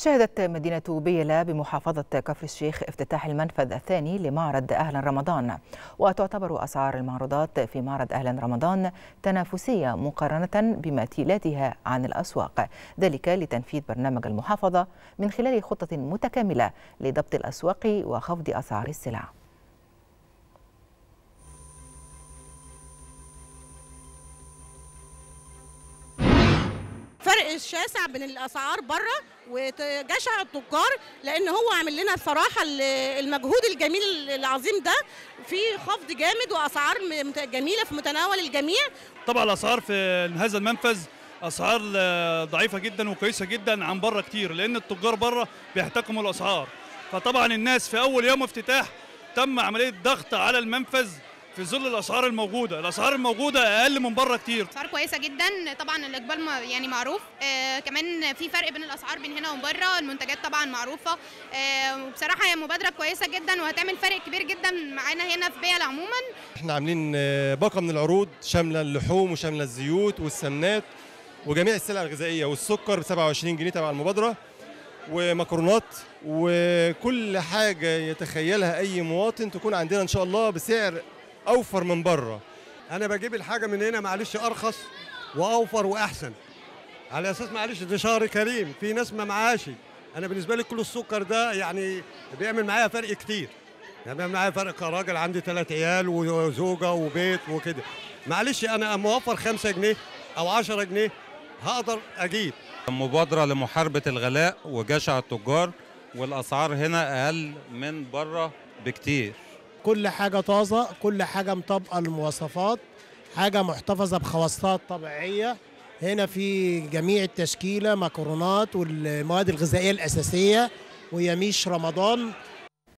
شهدت مدينة بيلا بمحافظة كفر الشيخ افتتاح المنفذ الثاني لمعرض أهلا رمضان. وتعتبر أسعار المعروضات في معرض أهلا رمضان تنافسية مقارنة بمثيلاتها عن الأسواق. ذلك لتنفيذ برنامج المحافظة من خلال خطة متكاملة لضبط الأسواق وخفض أسعار السلع. فرق الشاسع بين الأسعار بره وجشع التجار لأن هو عامل لنا بصراحه المجهود الجميل العظيم ده في خفض جامد وأسعار جميلة في متناول الجميع. طبعا الأسعار في هذا المنفذ أسعار ضعيفة جدا وكويسة جدا عن بره كتير لأن التجار بره بيحتكموا الأسعار. فطبعا الناس في أول يوم افتتاح تم عملية ضغط على المنفذ في ظل الأسعار الموجودة. الأسعار الموجودة أقل من بره كتير. أسعار كويسة جدا. طبعا الإقبال يعني معروف. آه كمان في فرق بين الأسعار بين هنا ومن بره المنتجات طبعا معروفة. آه وبصراحة هي مبادرة كويسة جدا وهتعمل فرق كبير جدا معانا هنا في بيل عموما إحنا عاملين باقة من العروض شاملة اللحوم وشاملة الزيوت والسمنات وجميع السلع الغذائية والسكر ب 27 جنيه تبع المبادرة ومكرونات وكل حاجة يتخيلها أي مواطن تكون عندنا إن شاء الله بسعر أوفر من بره. أنا بجيب الحاجة من هنا معلش أرخص وأوفر وأحسن. على أساس معلش ده شهر كريم في ناس ما معهاش. أنا بالنسبة لي كل السكر ده يعني بيعمل معايا فرق كتير. يعني بيعمل معايا فرق كراجل عندي ثلاث عيال وزوجة وبيت وكده. معلش أنا موفر 5 جنيه أو 10 جنيه هقدر أجيب. مبادرة لمحاربة الغلاء وجشع التجار والأسعار هنا أقل من بره بكتير. كل حاجة طازة كل حاجة مطابقة للمواصفات حاجة محتفظة بخواصات طبيعية. هنا في جميع التشكيلة مكرونات والمواد الغذائية الأساسية ويميش رمضان.